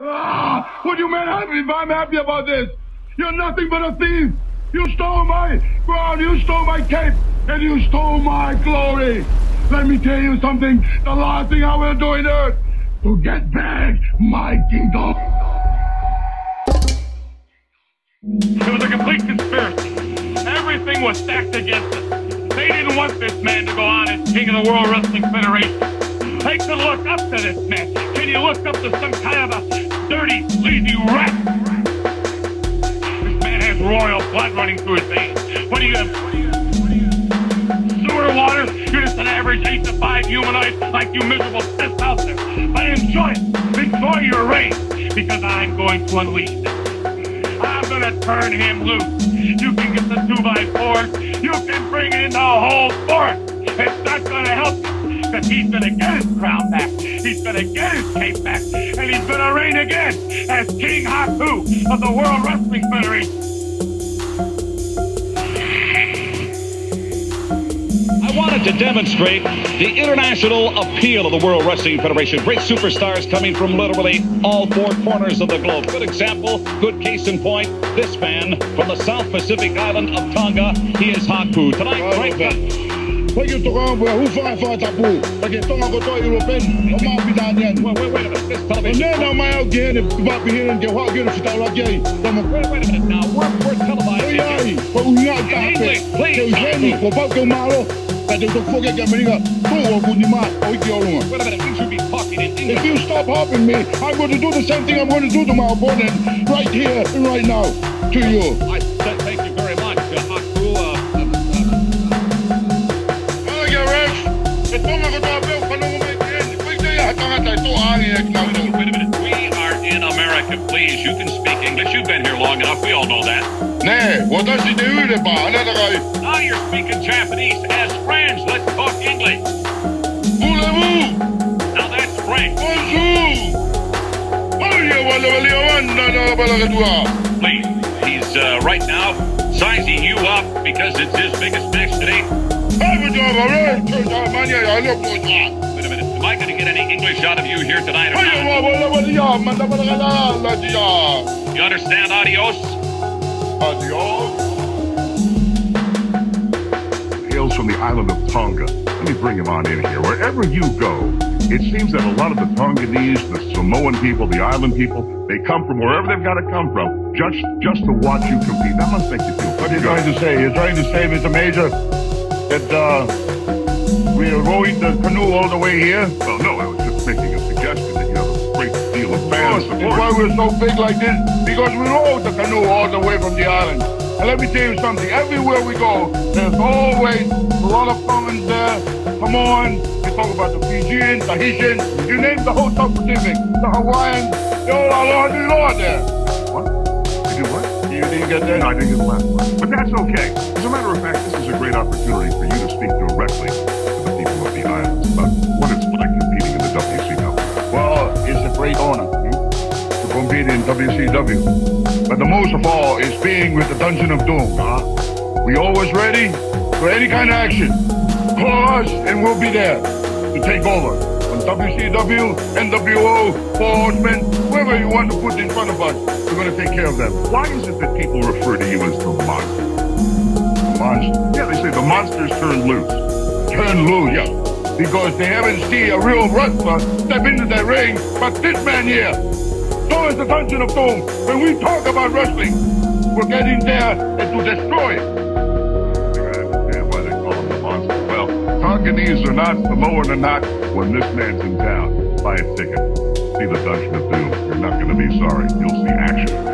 Ah, what do you mean happy if I'm happy about this? You're nothing but a thief. You stole my crown, you stole my cape, and you stole my glory. Let me tell you something. The last thing I will do in earth to get back my kingdom. It was a complete conspiracy. Everything was stacked against us. They didn't want this man to go on as king of the World Wrestling Federation. They could look up to this man. You look up to some kind of a dirty, sleazy rat? This man has royal blood running through his veins. What do you have? Sewer water? You're just an average 8 to 5 humanoid like you miserable piss out there. But enjoy it. Enjoy your reign because I'm going to unleash it. I'm gonna turn him loose. You can get the 2 by 4 You can bring in you because he's gonna get his crown back. He's gonna get his cape back. And he's gonna reign again as King Haku of the World Wrestling Federation. I wanted to demonstrate the international appeal of the World Wrestling Federation. Great superstars coming from literally all four corners of the globe. Good example, good case in point. This man from the South Pacific island of Tonga, he is Haku. Tonight, Frank Wait, you who Tapu? Like, Tonga go to European, o mga pinanyan. Wait, wait, wait a minute. This And television. then I'm out again, if you be here and get what, get a shit out of gay. Wait, wait a minute now. We're, we're televising. Ay, ay, pag unyag ka, English, please. Kaya Jenny, kung pag kang malo, kaya ito po kaya kami nga, tuwa ko ni Ma, o iki olunga. Wait a minute. We should be talking in If you stop helping me, I'm going to do the same thing I'm going to do to my opponent right here and right now to you. I said thank America, please. You can speak English. You've been here long enough. We all know that. Ne, watashi de ure ba, anata kai, Now you're speaking Japanese as friends. Let's talk English. voulez-vous? Now that's French. Bonjour! Oye, wala wala yawan, na na bala ka dua. Please. He's uh, right now sizing you up because it's his biggest match today. Ay, mo job, alright, church, manya, ya, look, look. Wait a minute. Am I going to get any English out of you here tonight or not? wa, wala wala yawan, man, na bala ka la, la, diya. You understand, adios? Adios. hails from the island of Tonga. Let me bring him on in here. Wherever you go, it seems that a lot of the Tonganese, the Samoan people, the island people, they come from wherever they've got to come from just just to watch you compete. That must make you feel What are you good. trying to say? You're trying to say, Mr. Major, that, uh, we are rowing the canoe all the way here? That's why we're so big like this, because we rowed the canoe all the way from the island. And let me tell you something, everywhere we go, there's always a lot of Tongans there. Come on, we talk about the Fijians, Tahitians, you name the whole South Pacific, the Hawaiians, they all are and Lord there. What? You do what? You didn't get that? No, I didn't get the last one. But that's okay. As a matter of fact, this is a great opportunity for you to speak directly to the people of the islands about what to in WCW. But the most of all is being with the Dungeon of Doom. We always ready for any kind of action. Call us and we'll be there to take over. On WCW, NWO, Four Horsemen, whoever you want to put in front of us, we're going to take care of them. Why is it that people refer to you as the monster? Monster. Yeah, they say the monster's turned loose. Turn loose, yeah. Because they haven't seen a real wrestler uh, step into that ring, but this man here. So is the Dungeon of Doom. When we talk about wrestling, we're getting there and to destroy it. The. Well, Tonganese or not, Samoan or not, when this man's in town, buy a ticket. See the Dungeon of Doom. You're not going to be sorry. You'll see action.